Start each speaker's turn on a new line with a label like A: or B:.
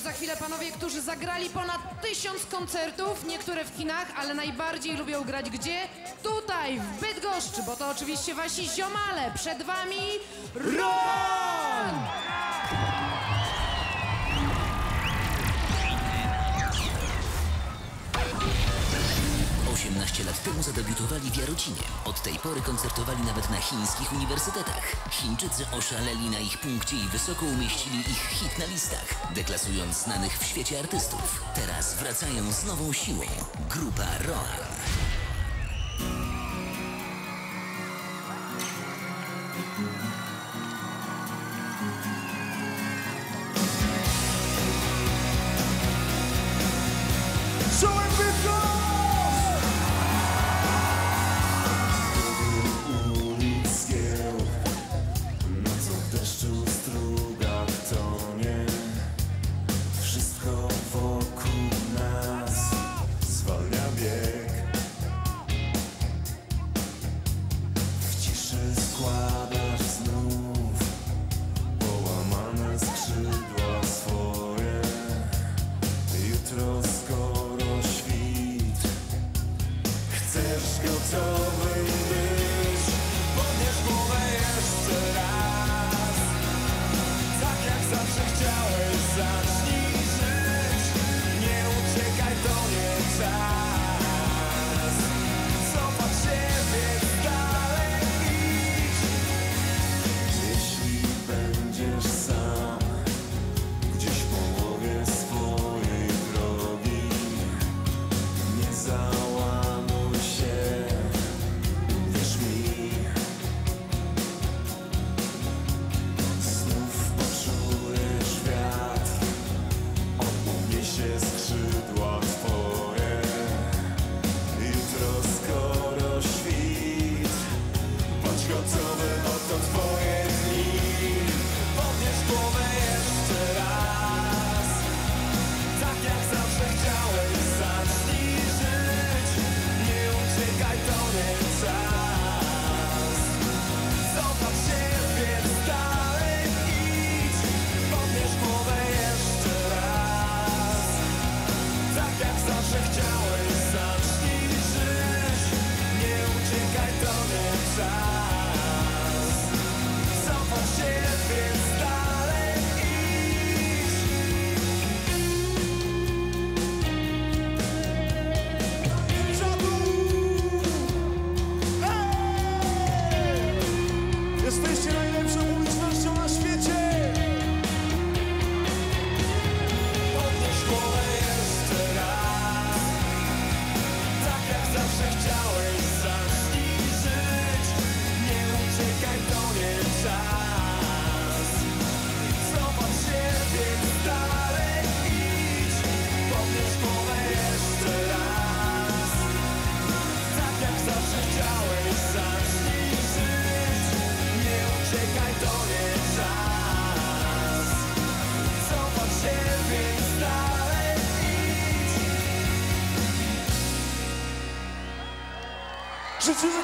A: już za chwilę panowie, którzy zagrali ponad tysiąc koncertów, niektóre w kinach, ale najbardziej lubią grać gdzie? Tutaj, w Bydgoszczy, bo to oczywiście wasi ziomale. Przed wami RON!
B: zadebiutowali w Jarocinie. Od tej pory koncertowali nawet na chińskich uniwersytetach. Chińczycy oszaleli na ich punkcie i wysoko umieścili ich hit na listach, deklasując znanych w świecie artystów. Teraz wracają z nową siłą. Grupa
C: Roan. Przyczyny!